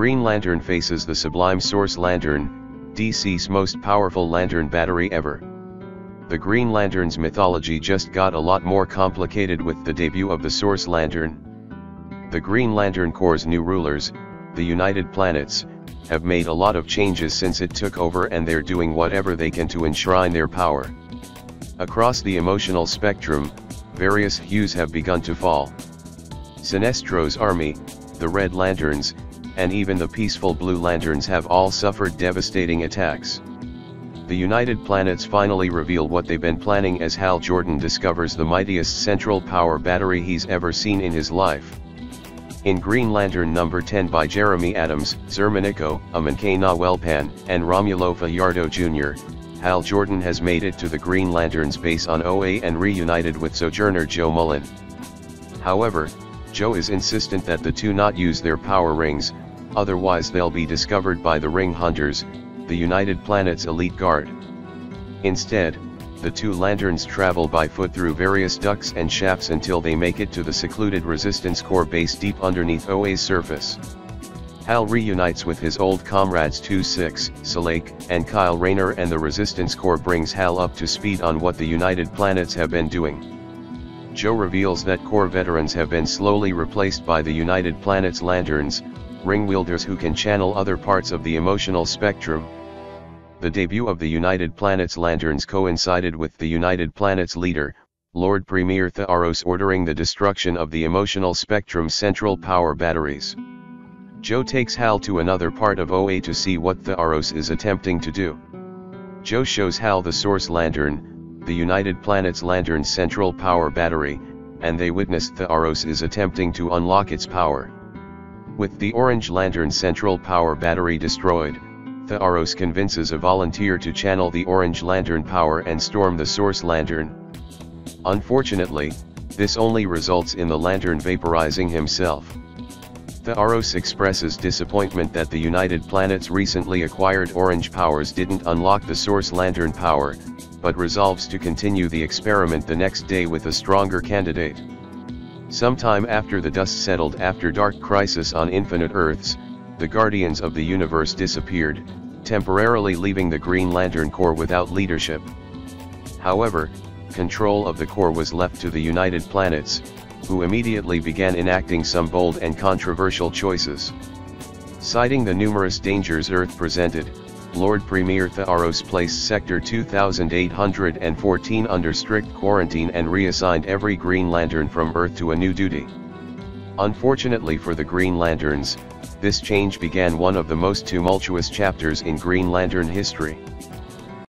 Green Lantern faces the Sublime Source Lantern, DC's most powerful lantern battery ever. The Green Lantern's mythology just got a lot more complicated with the debut of the Source Lantern. The Green Lantern Corps' new rulers, the United Planets, have made a lot of changes since it took over and they're doing whatever they can to enshrine their power. Across the emotional spectrum, various hues have begun to fall. Sinestro's army, the Red Lanterns, and even the peaceful Blue Lanterns have all suffered devastating attacks. The United Planets finally reveal what they've been planning as Hal Jordan discovers the mightiest central power battery he's ever seen in his life. In Green Lantern number 10 by Jeremy Adams, Xermanico, Amancay Nahuelpan, and Romulo Fajardo Jr., Hal Jordan has made it to the Green Lantern's base on OA and reunited with Sojourner Jo Mullein. However, Jo is insistent that the two not use their power rings, otherwise they'll be discovered by the Ring Hunters, the United Planet's elite guard. Instead, the two lanterns travel by foot through various ducts and shafts until they make it to the secluded Resistance Corps base deep underneath OA's surface. Hal reunites with his old comrades 2-6, Salaak, and Kyle Rayner and the Resistance Corps brings Hal up to speed on what the United Planets have been doing. Jo reveals that Corps veterans have been slowly replaced by the United Planets Lanterns, ring wielders who can channel other parts of the emotional spectrum, the debut of the United Planets Lanterns coincided with the United Planets leader, Lord Premier Theros ordering the destruction of the emotional spectrum central power batteries. Jo takes Hal to another part of OA to see what Theros is attempting to do. Jo shows Hal the Source Lantern, the United Planets Lantern's central power battery, and they witness Theros is attempting to unlock its power. With the Orange Lantern central power battery destroyed, Theros convinces a volunteer to channel the Orange Lantern power and storm the Source Lantern. Unfortunately, this only results in the Lantern vaporizing himself. Theros expresses disappointment that the United Planets recently acquired orange powers didn't unlock the Source Lantern power, but resolves to continue the experiment the next day with a stronger candidate. Sometime after the dust settled after Dark Crisis on Infinite Earths, the Guardians of the Universe disappeared, temporarily leaving the Green Lantern Corps without leadership. However, control of the Corps was left to the United Planets, who immediately began enacting some bold and controversial choices. Citing the numerous dangers Earth presented, Lord Premier Theros placed Sector 2814 under strict quarantine and reassigned every Green Lantern from Earth to a new duty. Unfortunately for the Green Lanterns, this change began one of the most tumultuous chapters in Green Lantern history.